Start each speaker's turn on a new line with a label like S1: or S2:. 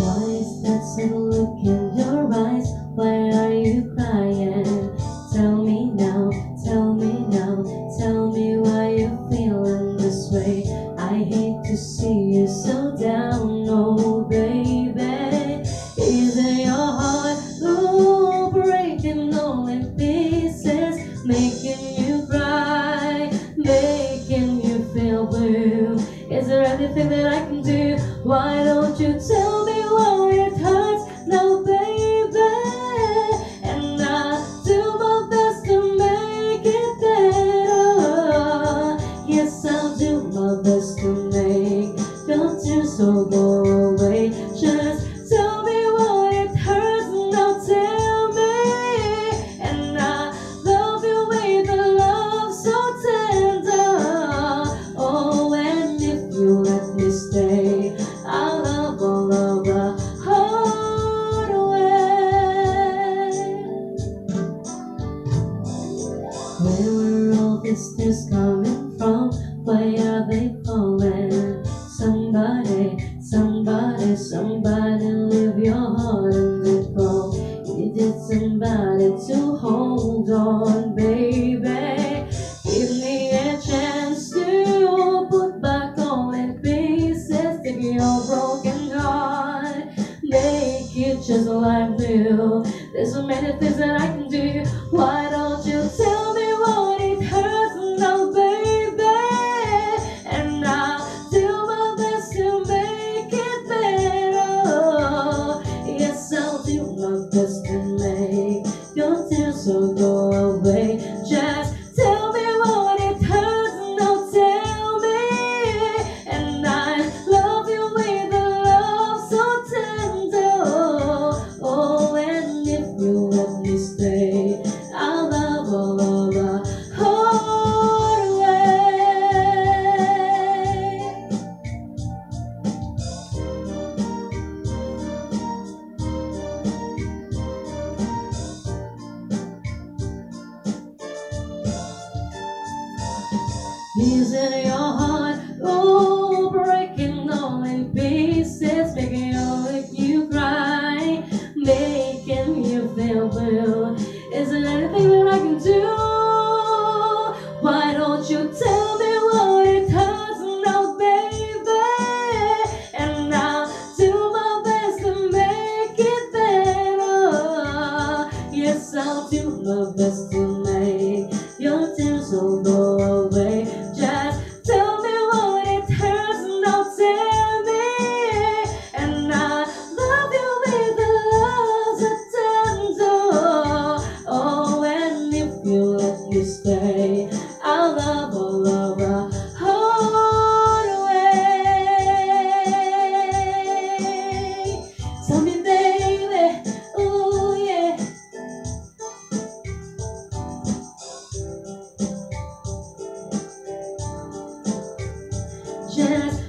S1: that's a look in your eyes. Why are you crying? Tell me now, tell me now, tell me why you're feeling this way. I hate to see you so down, oh baby. Is it your heart, oh, breaking all in pieces, making you cry, making you feel blue? Is there anything that I can do? Why don't you tell Where are all these tears coming from? Why are they falling? Somebody, somebody, somebody, leave your heart and let go. You did somebody to hold on, baby. Give me a chance to put back all in pieces. Take your broken heart, make it just like new. There's so many things that I can do. Why Is in your heart, oh, breaking all in pieces, making you make you cry, making you feel blue. Is there anything that I can do? Why don't you tell me what it hurts now, baby? And I'll do my best to make it better. Yes, I'll do my best have